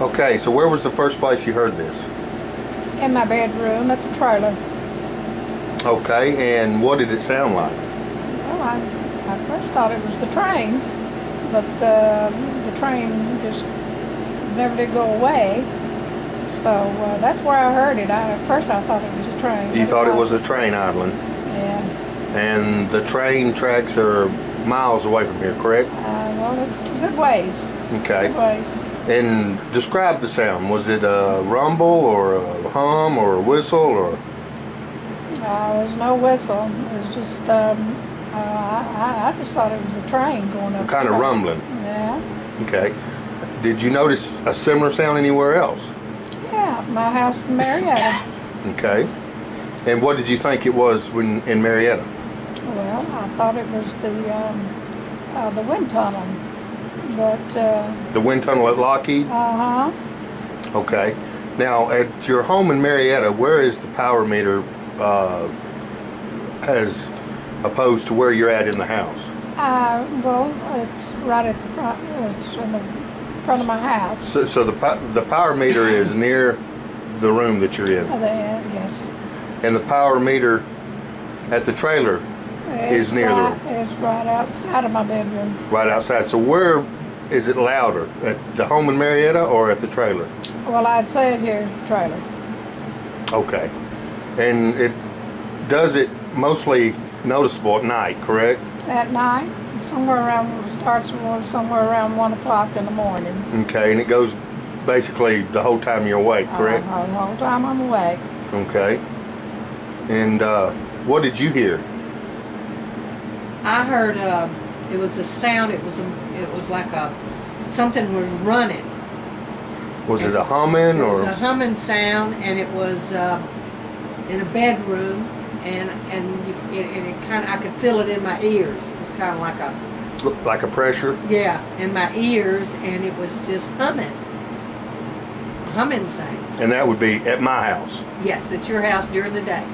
Okay, so where was the first place you heard this? In my bedroom at the trailer. Okay, and what did it sound like? Well, I, I first thought it was the train, but uh, the train just never did go away. So uh, that's where I heard it. I, at first I thought it was a train. You thought it was a train idling, Yeah. and the train tracks are miles away from here, correct? Uh, well, it's good ways. Okay. Good ways. And describe the sound. Was it a rumble or a hum or a whistle or? Uh, there's no whistle. It was just, um, uh, I, I just thought it was a train going up. Kind of track. rumbling. Yeah. Okay. Did you notice a similar sound anywhere else? Yeah, my house in Marietta. Okay. And what did you think it was when in Marietta? Well, I thought it was the um, uh, the wind tunnel, but uh The wind tunnel at Lockheed? Uh huh. Okay. Now, at your home in Marietta, where is the power meter uh, as opposed to where you're at in the house? Uh, well, it's right at the front. It's in the front of my house. So, so the the power meter is near the room that you're in, Uh, there, yes. and the power meter at the trailer Is near the right, It's right outside of my bedroom. right outside. So where is it louder, at the home in Marietta or at the trailer? Well, I'd say it here at the trailer. Okay. And it does it mostly noticeable at night, correct? At night, somewhere around, it starts somewhere around 1 o'clock in the morning. Okay, and it goes basically the whole time you're awake, correct? Uh, the whole time I'm awake. Okay. And uh, what did you hear? I heard uh, it was a sound. It was a, it was like a something was running. Was it a humming It was a humming sound, and it was uh, in a bedroom, and and you, it, and it kind of I could feel it in my ears. It was kind of like a like a pressure? yeah in my ears, and it was just humming, humming sound. And that would be at my house. Yes, at your house during the day.